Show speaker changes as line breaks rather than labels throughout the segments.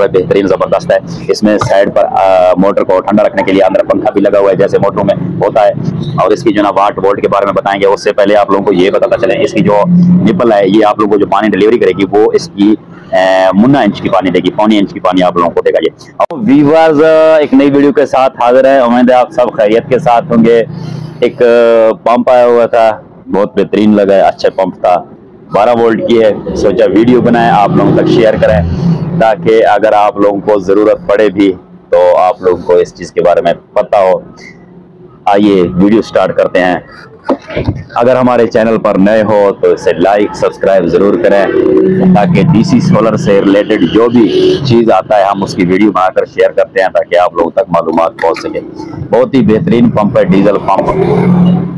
Motor है बेहतरीन ज़बरदस्त है। इसमें साइड पर आ, मोटर को ठंडा रखने के लिए अंदर पंखा भी लगा हुआ है जैसे मोटरों में होता है। और इसकी जो ना वाट वोल्ट के बारे में बताएँगे उससे पहले आप लोगों को ये बताता चले इसकी जो निपल है ये आप लोगों को जो पानी डिलीवरी करेगी वो इसकी मुन्ना इंच की पानी देगी पौनी इंच की पानी आप लोगों को देगा ये। और व्यूवर्स एक नई वीडियो के साथ हाजिर है। उम्मीद है आप सब खैरियत के साथ होंगे। एक पंप आया हुआ था बहुत बेहतरीन लगा है अच्छा पंप था। 12 वोल्ट की है सोचा वीडियो बनाए आप लोगों तक शेयर करें। ताकि अगर आप लोगों को ज़रूरत पड़े भी तो आप लोगों को इस चीज़ के बारे में पता हो। आइए, वीडियो स्टार्ट करते हैं। अगर हमारे चैनल पर नए हो तो इसे लाइक, सब्सक्राइब ज़रूर करें, ताकि डीसी सोलर से रिलेटेड जो भी चीज़ आता है, हम उसकी वीडियो बनाकर शेयर करते हैं, ताकि आप लोगों तक मालूम पहुँच सके। बहुत ही बेहतरीन पंप है, डीजल पंप।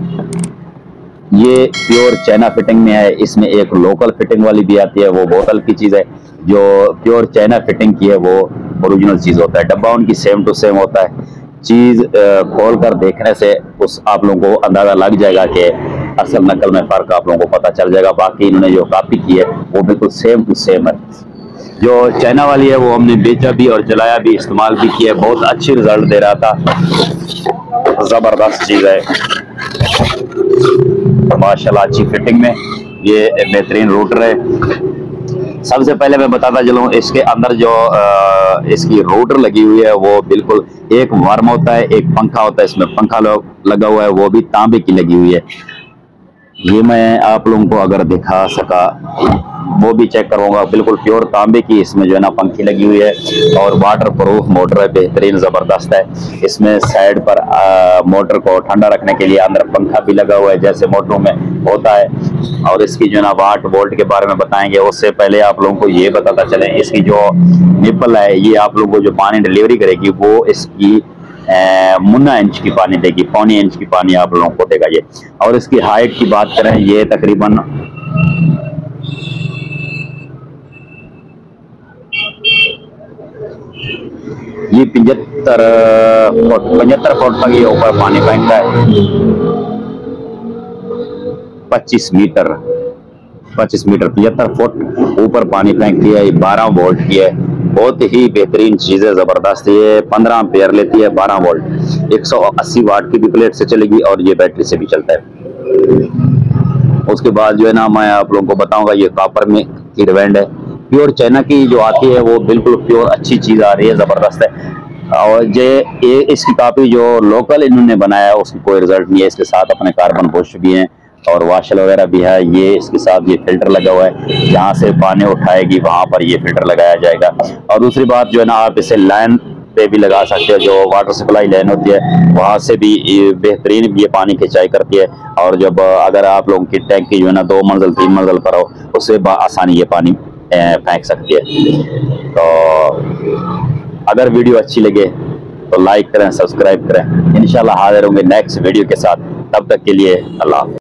ये प्योर चाइना फिटिंग में है, इसमें एक लोकल फिटिंग वाली भी आती है, वो बोतल की चीज़ है, जो प्योर चाइना फिटिंग की है, वो ओरिजिनल चीज़ होता है। डब्बा उनकी सेम टू सेम होता है। चीज़ खोल कर देखने से उस आप लोगों को अंदाज़ा लग जाएगा कि असल नकल में फ़र्क आप लोगों को पता चल जाएगा। बाकी इन्होंने जो कॉपी की है, वो बिल्कुल सेम टू सेम है। जो चाइना वाली है, वो हमने बेचा भी और जलाया भी, इस्तेमाल भी किया बहुत अच्छी रिज़ल्ट दे रहा था। ज़बरदस्त चीज़ है। माशाल्लाह अच्छी फिटिंग में। ये बेहतरीन रूटर है। सबसे पहले मैं बताता चलूँ, इसके अंदर जो इसकी रोटर लगी हुई है, वो बिल्कुल एक वर्म होता है, एक पंखा होता है, इसमें पंखा लगा हुआ है, वो भी तांबे की लगी हुई है। ये मैं आप लोगों को अगर दिखा सका वो भी चेक करवाऊँगा बिल्कुल प्योर तांबे की इसमें जो है ना पंखी लगी हुई है और वाटर प्रूफ मोटर है, बेहतरीन, ज़बरदस्त है। इसमें साइड पर मोटर को ठंडा रखने के लिए अंदर पंखा भी लगा हुआ है, जैसे मोटरों में होता है। और इसकी जो है ना वाट वोल्ट के बारे में बताएँगे। उससे पहले आप लोगों को ये बताता चले, इसकी जो निपल है, ये आप लोगों को जो पानी डिलीवरी करेगी, वो इसकी मुन्ना इंच की पानी देगी, पौनी इंच की पानी आप लोगों को देगा ये। और इसकी हाइट की बात करें, ये तकरीबन ये पिछहत्तर फुट पचहत्तर फुट तक ये ऊपर पानी फेंकता है पच्चीस मीटर पच्चीस मीटर पचहत्तर फुट ऊपर पानी फेंकती है ये बारह वोल्ट की है बहुत ही बेहतरीन चीज़ है ज़बरदस्त ये पंद्रह पेयर लेती है बारह वोल्ट एक सौ अस्सी वाट की भी प्लेट से चलेगी और ये बैटरी से भी चलता है। उसके बाद जो है ना, मैं आप लोगों को बताऊँगा, ये कॉपर में की रिवेंड है। प्योर चाइना की जो आती है, वो बिल्कुल प्योर अच्छी चीज़ आ रही है, ज़बरदस्त है। और ये ये इसकी कापी जो लोकल इन्होंने बनाया है, उसकी कोई रिज़ल्ट नहीं है। इसके साथ अपने कार्बन बुश भी हैं और वाशल वगैरह भी है। ये इसके साथ ये फ़िल्टर लगा हुआ है। जहाँ से पानी उठाएगी, वहाँ पर ये फ़िल्टर लगाया जाएगा। और दूसरी बात जो है ना, आप इसे लाइन पे भी लगा सकते हो। जो वाटर सप्लाई लाइन होती है, वहाँ से भी बेहतरीन ये पानी खिंचाई करती है। और जब अगर आप लोगों की टैंकी जो है ना, दो मंजिल, तीन मंजिल पर हो, उससे आसानी ये पानी फेंक सकती है तो अगर वीडियो अच्छी लगे तो लाइक करें सब्सक्राइब करें। इनशाला हाजिर होंगे नेक्स्ट वीडियो के साथ। तब तक के लिए अल्लाह।